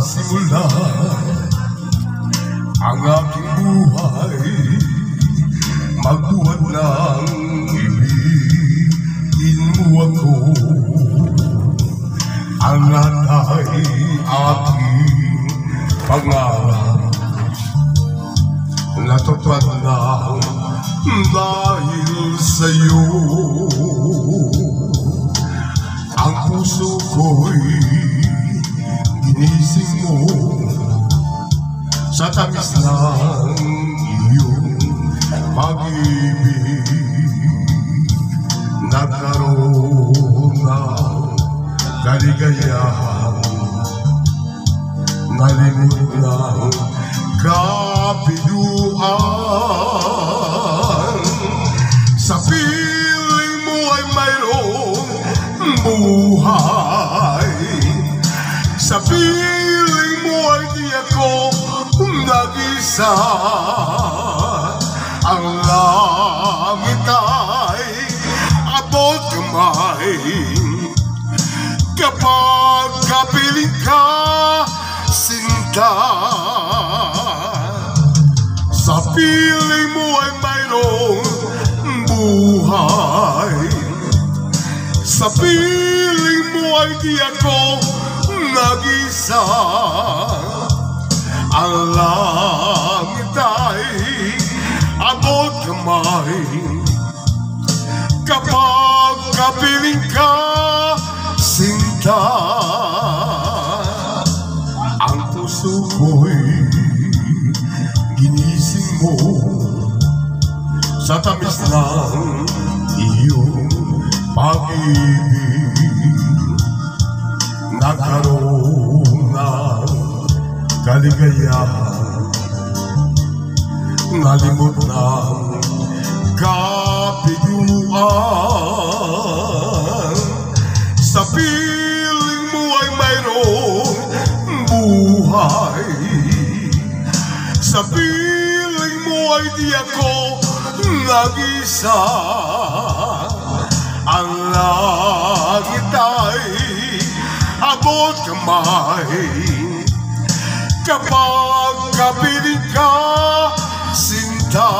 simula ang aking buhay Magbuhat ng ibigin mo ako Ang lahat ay aking pangarap Natupad lang dahil sa'yo. Ang puso ko'y ginising mo Sa tamis ng iyong pag-ibig Nagkaroon ng kaligayahan. Nalimot ng kapiluan Sa piling mo ay mayroong buhay Sa piling mo ay di ako nag-isa Ang langit ay abot kamay Kapag kapiling ka, sinta. Sa piling mo ay mayroong buhay. Sa piling mo ay di ako nag-isa Ang langit ay abot kamay Kapag kapiling ka, sinta Ang puso ko'y ginising mo. Sa tamis ng iyong pag-ibig Nagkaroon ng kaligayahan Nalimot ng kapiguan Sa piling mo ay mayroong buhay Sa piling mo ay di ako nag-isa Ang langit kamay Kapag kapiling ka, sinta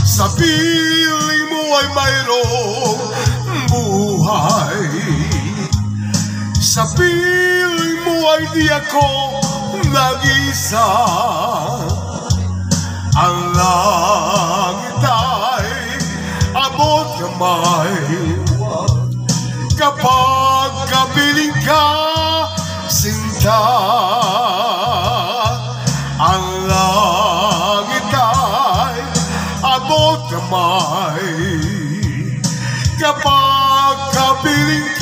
Sa piling mo ay mayroong buhay Sa piling mo ay di ako nag-isa. Ang langit kapiling ka, sinta. Ang langit ay abot kamay Kapag kapiling ka,